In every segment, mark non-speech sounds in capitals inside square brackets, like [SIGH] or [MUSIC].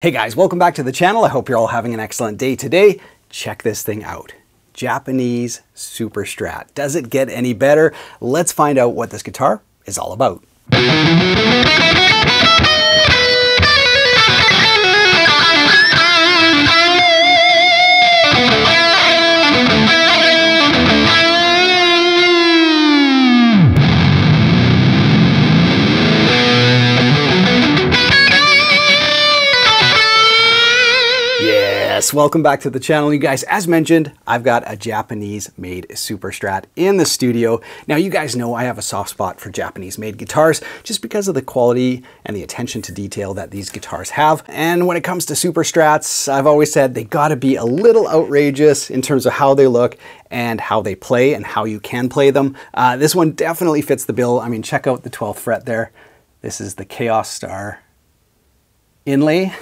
Hey guys, welcome back to the channel. I hope you're all having an excellent day today. Check this thing out. Japanese Super Strat. Does it get any better? Let's find out what this guitar is all about. Yes, welcome back to the channel, you guys. As mentioned, I've got a Japanese-made Super Strat in the studio. Now, you guys know I have a soft spot for Japanese-made guitars just because of the quality and the attention to detail that these guitars have. And when it comes to Super Strats, I've always said they gotta be a little outrageous in terms of how they look and how they play and how you can play them. Uh, this one definitely fits the bill. I mean, check out the 12th fret there. This is the Chaos Star inlay.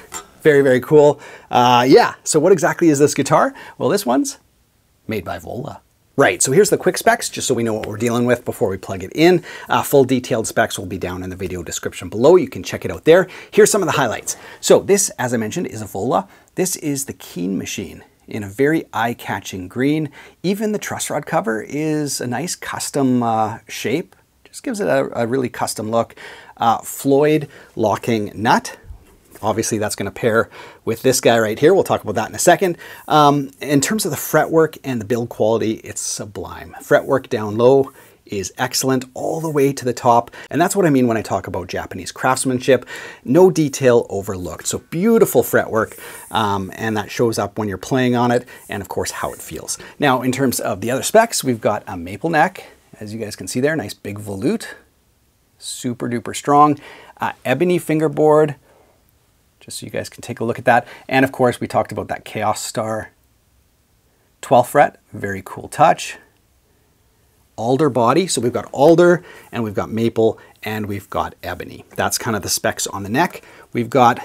Very, very cool. Uh, yeah, so what exactly is this guitar? Well, this one's made by Vola. Right, so here's the quick specs, just so we know what we're dealing with before we plug it in. Uh, full detailed specs will be down in the video description below. You can check it out there. Here's some of the highlights. So this, as I mentioned, is a Vola. This is the Keen machine in a very eye-catching green. Even the truss rod cover is a nice custom uh, shape. Just gives it a, a really custom look. Uh, Floyd locking nut Obviously that's going to pair with this guy right here. We'll talk about that in a second. Um, in terms of the fretwork and the build quality, it's sublime. Fretwork down low is excellent all the way to the top. And that's what I mean when I talk about Japanese craftsmanship. No detail overlooked. So beautiful fretwork. Um, and that shows up when you're playing on it and of course how it feels. Now, in terms of the other specs, we've got a maple neck. As you guys can see there, nice big volute. Super duper strong. Uh, ebony fingerboard just so you guys can take a look at that. And of course, we talked about that Chaos Star 12th fret, very cool touch. Alder body, so we've got alder and we've got maple and we've got ebony. That's kind of the specs on the neck. We've got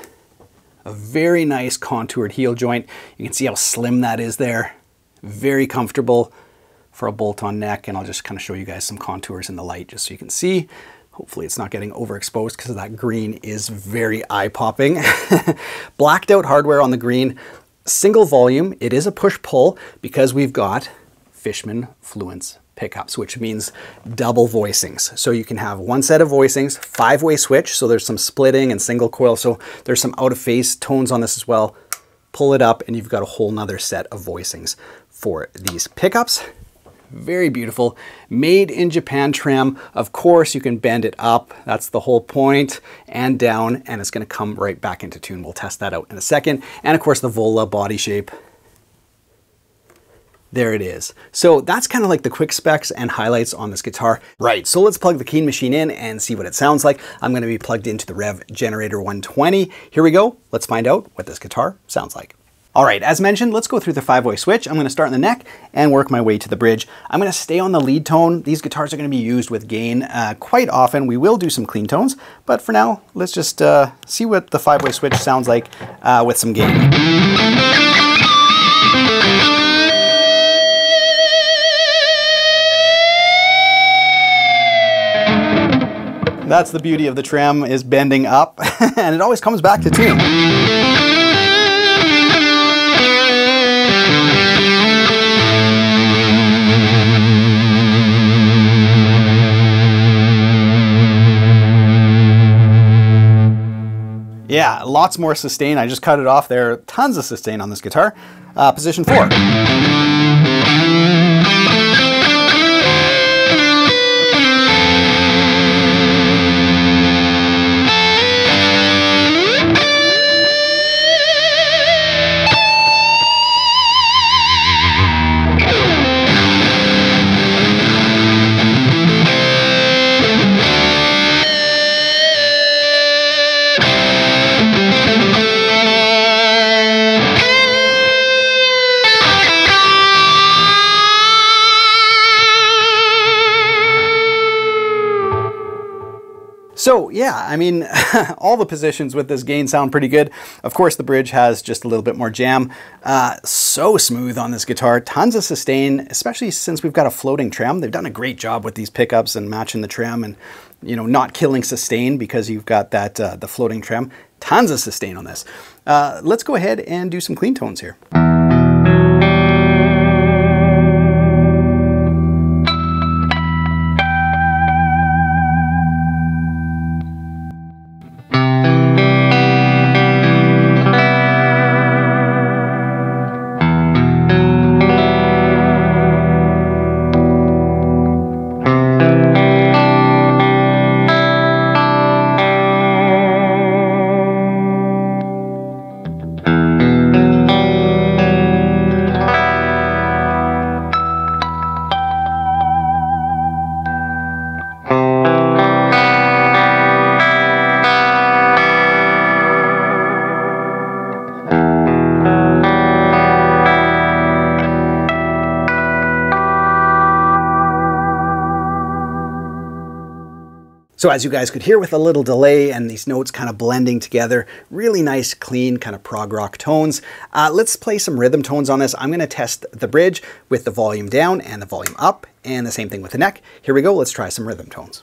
a very nice contoured heel joint. You can see how slim that is there. Very comfortable for a bolt-on neck and I'll just kind of show you guys some contours in the light just so you can see. Hopefully it's not getting overexposed because that green is very eye-popping. [LAUGHS] Blacked out hardware on the green. Single volume, it is a push-pull because we've got Fishman Fluence pickups, which means double voicings. So you can have one set of voicings, five-way switch, so there's some splitting and single coil, so there's some out-of-phase tones on this as well. Pull it up and you've got a whole nother set of voicings for these pickups. Very beautiful. Made in Japan trem. Of course, you can bend it up. That's the whole point. And down, and it's going to come right back into tune. We'll test that out in a second. And of course, the Vola body shape. There it is. So that's kind of like the quick specs and highlights on this guitar. Right, so let's plug the Keen machine in and see what it sounds like. I'm gonna be plugged into the Revv Generator 120. Here we go. Let's find out what this guitar sounds like. All right, as mentioned, let's go through the five-way switch. I'm gonna start in the neck and work my way to the bridge. I'm gonna stay on the lead tone. These guitars are gonna be used with gain uh, quite often. We will do some clean tones, but for now, let's just uh, see what the five-way switch sounds like uh, with some gain. That's the beauty of the trem is bending up [LAUGHS] and it always comes back to tune. Yeah, lots more sustain. I just cut it off there. Tons of sustain on this guitar. Uh, position four. So yeah, I mean, [LAUGHS] all the positions with this gain sound pretty good. Of course, the bridge has just a little bit more jam. Uh, so smooth on this guitar, tons of sustain, especially since we've got a floating trem. They've done a great job with these pickups and matching the trem and, you know, not killing sustain because you've got that, uh, the floating trem. Tons of sustain on this. uh, let's go ahead and do some clean tones here. So as you guys could hear with a little delay and these notes kind of blending together, really nice, clean, kind of prog rock tones. Uh, let's play some rhythm tones on this. I'm gonna test the bridge with the volume down and the volume up, and the same thing with the neck. Here we go, let's try some rhythm tones.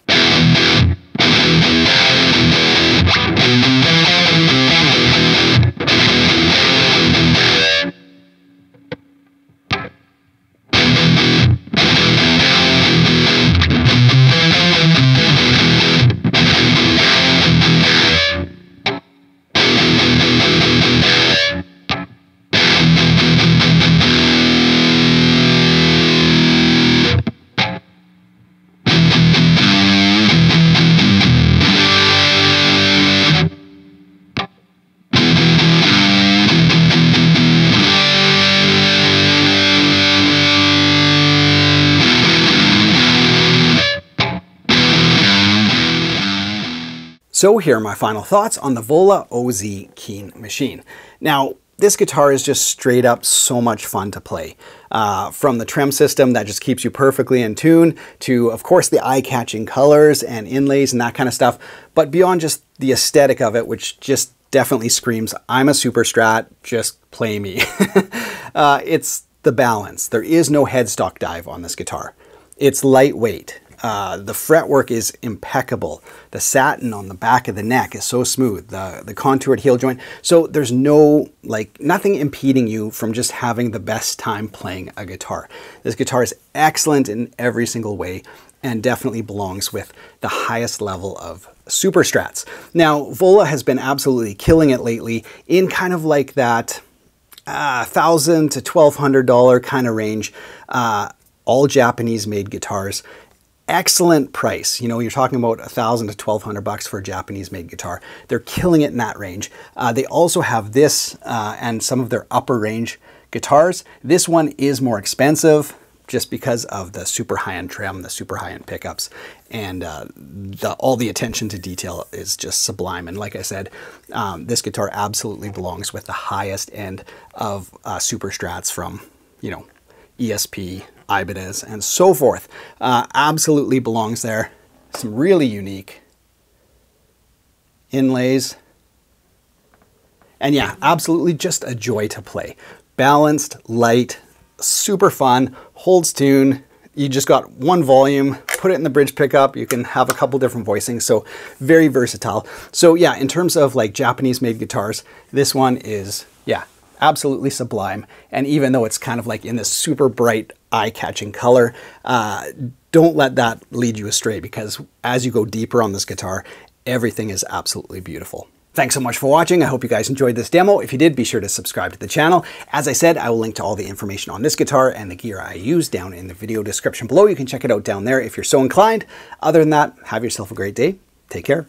So here are my final thoughts on the Vola OZ Keen machine. Now, this guitar is just straight up so much fun to play. Uh, from the trem system that just keeps you perfectly in tune to, of course, the eye-catching colors and inlays and that kind of stuff. But beyond just the aesthetic of it, which just definitely screams, I'm a super strat, just play me. [LAUGHS] uh, it's the balance. There is no headstock dive on this guitar. It's lightweight. Uh, the fretwork is impeccable. The satin on the back of the neck is so smooth. The, the contoured heel joint. So there's no, like, nothing impeding you from just having the best time playing a guitar. This guitar is excellent in every single way and definitely belongs with the highest level of super strats. Now, Vola has been absolutely killing it lately in kind of like that uh, thousand to twelve hundred dollar kind of range. Uh, all Japanese made guitars excellent price. You know, you're talking about a thousand to twelve hundred bucks for a Japanese made guitar. They're killing it in that range. Uh, they also have this uh, and some of their upper range guitars. This one is more expensive just because of the super high-end trem, the super high-end pickups, and uh, the, all the attention to detail is just sublime. And like I said, um, this guitar absolutely belongs with the highest end of uh, super strats from, you know, ESP, Ibanez, and so forth. Uh, absolutely belongs there. Some really unique inlays. And yeah, absolutely just a joy to play. Balanced, light, super fun, holds tune. You just got one volume, put it in the bridge pickup. You can have a couple different voicings, so very versatile. So yeah, in terms of like Japanese made guitars, this one is, yeah, absolutely sublime. And even though it's kind of like in this super bright, eye-catching color, uh, don't let that lead you astray because as you go deeper on this guitar, everything is absolutely beautiful. Thanks so much for watching. I hope you guys enjoyed this demo. If you did, be sure to subscribe to the channel. As I said, I will link to all the information on this guitar and the gear I use down in the video description below. You can check it out down there if you're so inclined. Other than that, have yourself a great day. Take care.